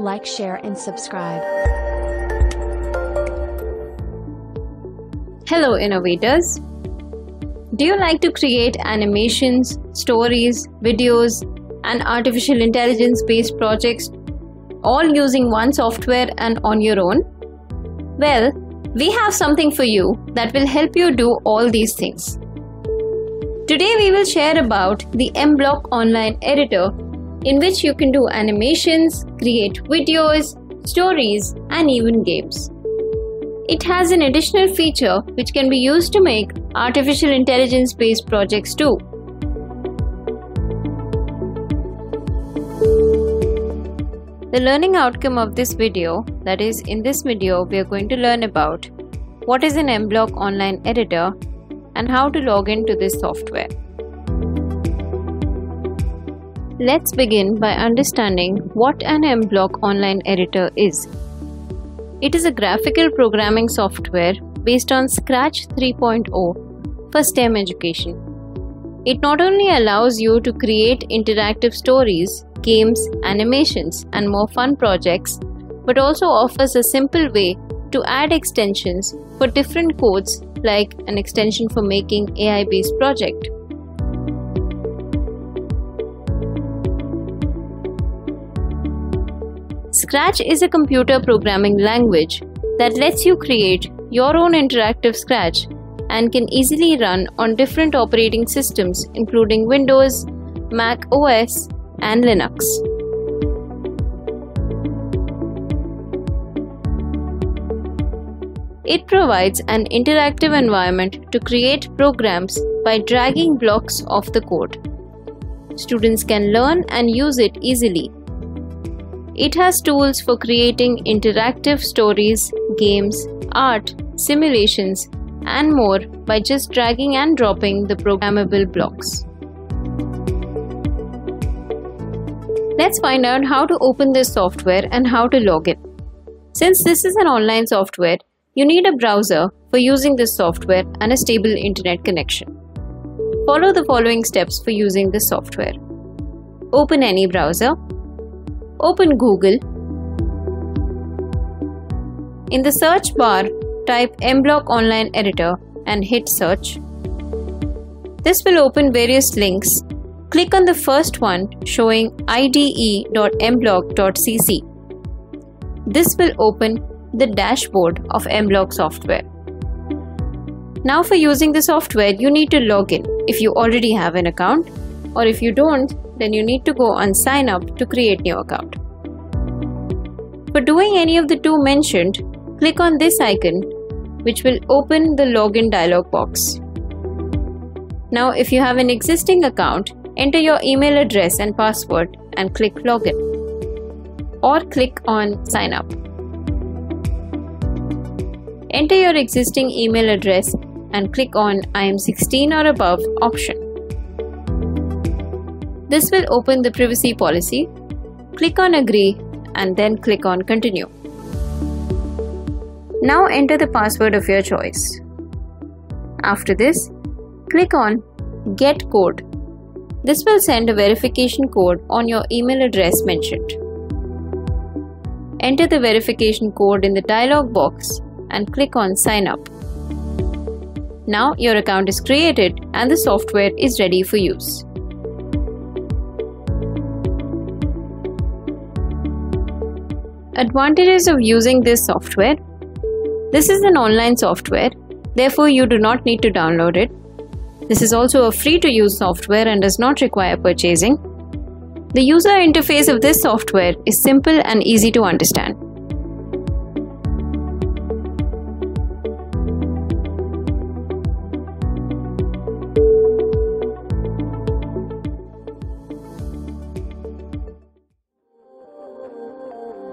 Like, share, and subscribe. Hello, innovators. Do you like to create animations, stories, videos, and artificial intelligence based projects all using one software and on your own? Well, we have something for you that will help you do all these things. Today we will share about the mBlock online editor in which you can do animations, create videos, stories and even games. It has an additional feature which can be used to make artificial intelligence based projects too. The learning outcome of this video, that is in this video we are going to learn about what is an mBlock online editor and how to log into this software. Let's begin by understanding what an mBlock online editor is. It is a graphical programming software based on Scratch 3.0 for STEM education. It not only allows you to create interactive stories, games, animations, and more fun projects, but also offers a simple way to add extensions for different codes like an extension for making AI based project. Scratch is a computer programming language that lets you create your own interactive Scratch and can easily run on different operating systems including Windows, Mac OS, and Linux. It provides an interactive environment to create programs by dragging blocks of the code. Students can learn and use it easily it has tools for creating interactive stories, games, art, simulations, and more by just dragging and dropping the programmable blocks. Let's find out how to open this software and how to log in. Since this is an online software, you need a browser for using this software and a stable internet connection. Follow the following steps for using this software. Open any browser Open Google. In the search bar, type mBlock Online Editor and hit search. This will open various links. Click on the first one showing ide.mblock.cc. This will open the dashboard of mBlock software. Now for using the software, you need to log in if you already have an account or if you don't, then you need to go and sign up to create new account. For doing any of the two mentioned, click on this icon which will open the login dialog box. Now if you have an existing account, enter your email address and password and click login or click on sign up. Enter your existing email address and click on I am 16 or above option. This will open the privacy policy. Click on agree and then click on continue. Now enter the password of your choice. After this, click on get code. This will send a verification code on your email address mentioned. Enter the verification code in the dialog box and click on sign up. Now your account is created and the software is ready for use. Advantages of using this software This is an online software, therefore, you do not need to download it. This is also a free to use software and does not require purchasing. The user interface of this software is simple and easy to understand.